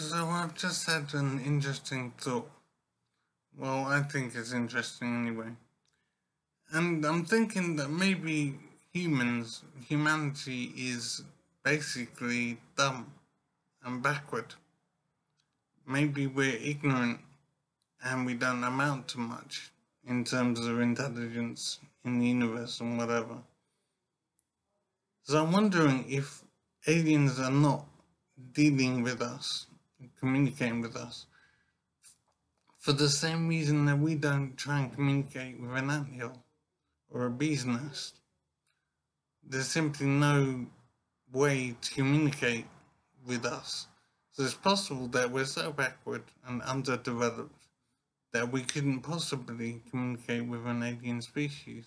So I've just had an interesting thought. Well, I think it's interesting anyway. And I'm thinking that maybe humans, humanity is basically dumb and backward. Maybe we're ignorant and we don't amount to much in terms of intelligence in the universe and whatever. So I'm wondering if aliens are not dealing with us, communicating with us, for the same reason that we don't try and communicate with an anthill or a bee's nest. There's simply no way to communicate with us. So it's possible that we're so backward and underdeveloped that we couldn't possibly communicate with an alien species.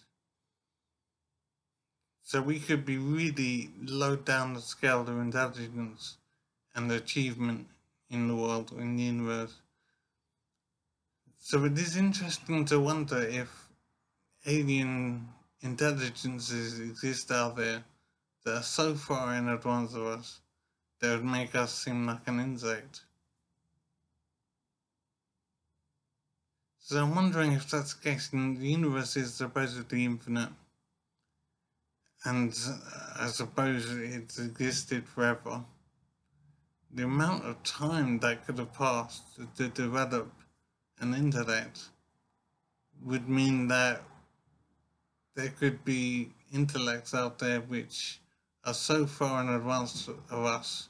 So we could be really low down the scale of intelligence and achievement in the world, in the universe. So it is interesting to wonder if alien intelligences exist out there that are so far in advance of us that would make us seem like an insect. So I'm wondering if that's the case, and the universe is supposedly infinite, and I suppose it's existed forever. The amount of time that could have passed to develop an intellect would mean that there could be intellects out there which are so far in advance of us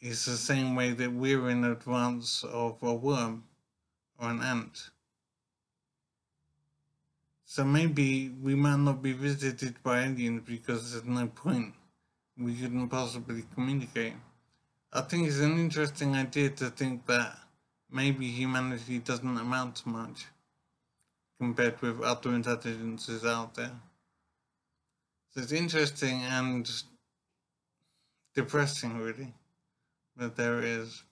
is the same way that we're in advance of a worm or an ant. So maybe we might not be visited by aliens because there's no point. We couldn't possibly communicate. I think it's an interesting idea to think that maybe humanity doesn't amount to much compared with other intelligences out there. So it's interesting and depressing really, that there is.